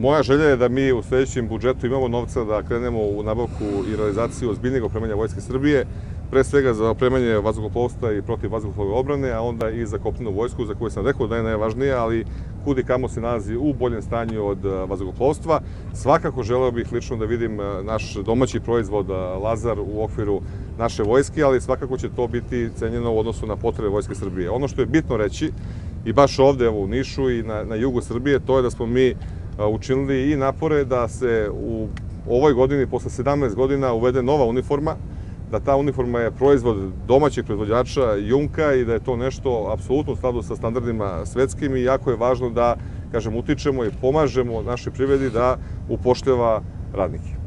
Moja želja je da mi u sledećem budžetu imamo novca da krenemo u nabavku i realizaciju ozbiljnijeg opremanja Vojske Srbije, pre svega za opremanje vazduhoplovstva i protiv vazduhoplove obrane, a onda i za kopnenu vojsku, za koju sam rekao da je najvažnija, ali kudi kamo se nalazi u boljem stanju od vazduhoplovstva. Svakako želeo bih lično da vidim naš domaći proizvod Lazar u okviru naše vojske, ali svakako će to biti cenjeno u odnosu na potrebe Vojske Srbije. Ono što je bitno reći, i baš ovde evo, u Nišu i na, na jugu Srbije, to je da smo mi učinili i napore da se u ovoj godini, posle 17 godina, uvede nova uniforma, da ta uniforma je proizvod domaćeg proizvođača Junka i da je to nešto apsolutno u skladu sa standardima svetskim i jako je važno da, kažem, utičemo i pomažemo našoj privredi da upošljava radnike.